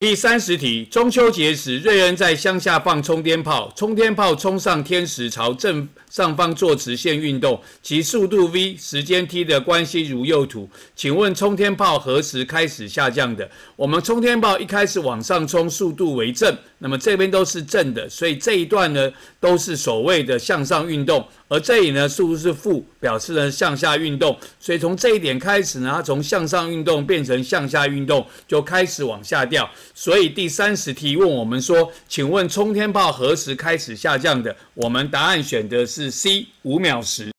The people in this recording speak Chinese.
第三十题，中秋节时，瑞恩在乡下放冲天炮，冲天炮冲上天时朝正上方做直线运动，其速度 v、时间 t 的关系如右图。请问冲天炮何时开始下降的？我们冲天炮一开始往上冲，速度为正，那么这边都是正的，所以这一段呢都是所谓的向上运动，而这里呢速度是负，表示呢向下运动。所以从这一点开始呢，它从向上运动变成向下运动，就开始往下掉。所以第三十题问我们说，请问冲天炮何时开始下降的？我们答案选的是 C，五秒时。